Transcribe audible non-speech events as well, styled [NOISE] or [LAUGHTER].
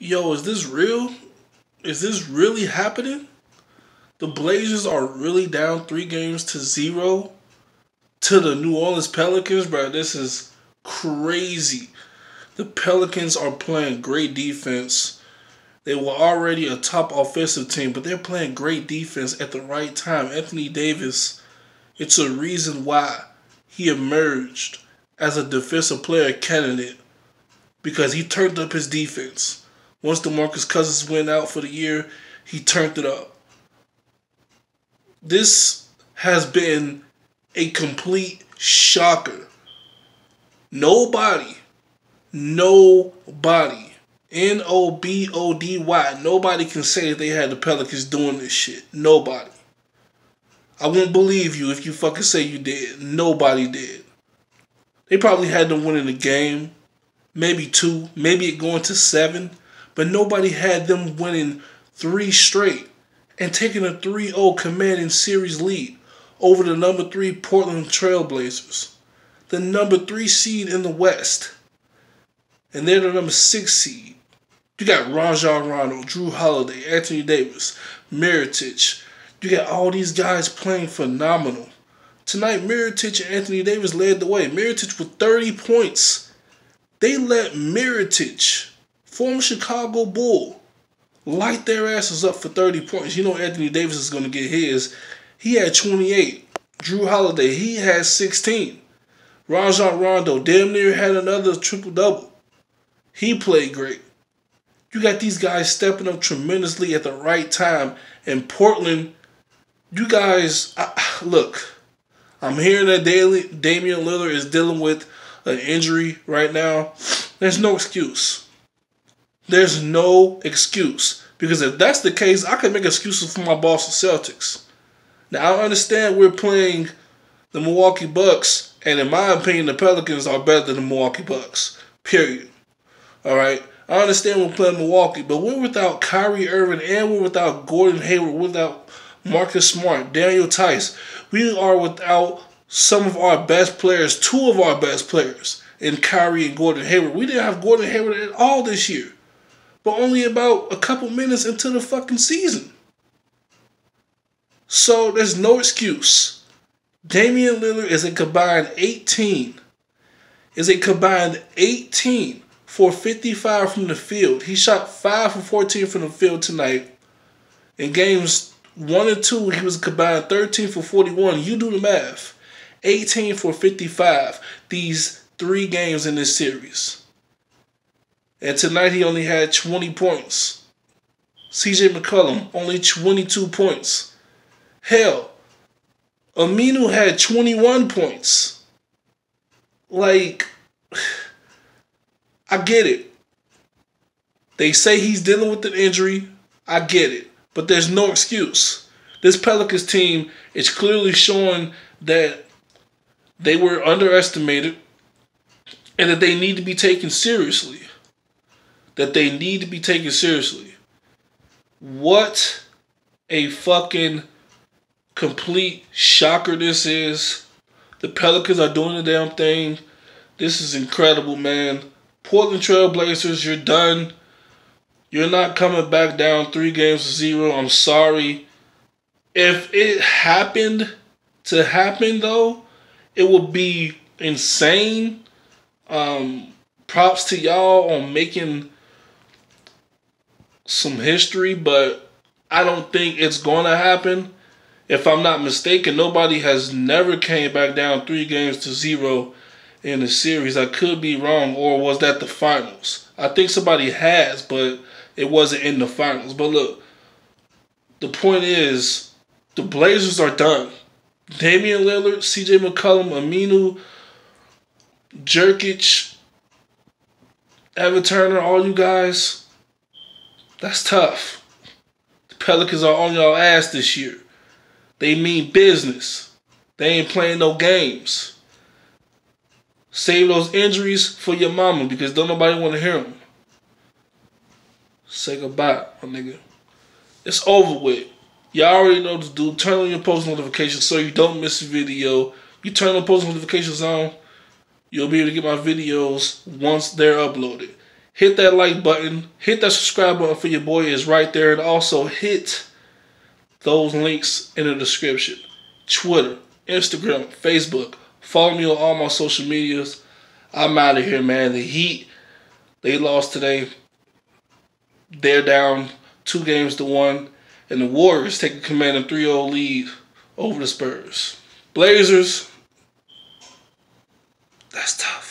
yo, is this real? Is this really happening? The Blazers are really down three games to zero to the New Orleans Pelicans, bro. This is crazy. The Pelicans are playing great defense. They were already a top offensive team, but they're playing great defense at the right time. Anthony Davis, it's a reason why he emerged as a defensive player candidate because he turned up his defense. Once DeMarcus Cousins went out for the year, he turned it up. This has been a complete shocker. Nobody, nobody, N O B O D Y, nobody can say that they had the Pelicans doing this shit. Nobody. I won't believe you if you fucking say you did. Nobody did. They probably had them winning the game, maybe two, maybe it going to seven, but nobody had them winning three straight and taking a 3 0 commanding series lead over the number three Portland Trailblazers, the number three seed in the West. And they're the number six seed. You got Rajon Rondo, Jrue Holiday, Anthony Davis, Mirotic. You got all these guys playing phenomenal. Tonight, Mirotic and Anthony Davis led the way. Mirotic with 30 points. They let Mirotic, former Chicago Bull, light their asses up for 30 points. You know Anthony Davis is going to get his. He had 28. Jrue Holiday, he had 16. Rajon Rondo damn near had another triple double. He played great. You got these guys stepping up tremendously at the right time. In Portland, you guys, I, look, I'm hearing that Damian Lillard is dealing with an injury right now. There's no excuse. There's no excuse. Because if that's the case, I can make excuses for my Boston Celtics. Now I understand we're playing the Milwaukee Bucks, and in my opinion, the Pelicans are better than the Milwaukee Bucks. Period. All right. I understand we're playing Milwaukee, but we're without Kyrie Irving and we're without Gordon Hayward, without Marcus Smart, Daniel Theis. We are without some of our best players, two of our best players, in Kyrie and Gordon Hayward. We didn't have Gordon Hayward at all this year, but only about a couple minutes into the fucking season. So there's no excuse. Damian Lillard is a combined 18. Is a combined 18 for 55 from the field. He shot 5 for 14 from the field tonight. In games 1 and 2, he was a combined 13 for 41. You do the math. 18 for 55 these three games in this series. And tonight he only had 20 points. CJ McCollum, only 22 points. Hell, Aminu had 21 points. Like, [SIGHS] I get it. They say he's dealing with an injury. I get it. But there's no excuse. This Pelicans team is clearly showing that they were underestimated and that they need to be taken seriously. That they need to be taken seriously. What a fucking complete shocker this is. The Pelicans are doing the damn thing. This is incredible, man. Portland Trailblazers, you're done. You're not coming back down three games to zero. I'm sorry. If it happened to happen, though, it would be insane. Um, props to y'all on making some history, but I don't think it's going to happen if I'm not mistaken, nobody has never came back down three games to zero in the series. I could be wrong, or was that the finals? I think somebody has, but it wasn't in the finals. But look, the point is, the Blazers are done. Damian Lillard, C.J. McCollum, Aminu, Nurkic, Evan Turner, all you guys, that's tough. The Pelicans are on your ass this year. They mean business. They ain't playing no games. Save those injuries for your mama because don't nobody want to hear them. Say goodbye, my nigga. It's over with. Y'all already know to do. Turn on your post notifications so you don't miss a video. You turn on post notifications on, you'll be able to get my videos once they're uploaded. Hit that like button, hit that subscribe button for your boy is right there, and also hit those links in the description. Twitter, Instagram, Facebook. Follow me on all my social medias. I'm out of here, man. The Heat, they lost today. They're down two games to one. And the Warriors take a commanding 3 0 lead over the Spurs. Blazers, that's tough.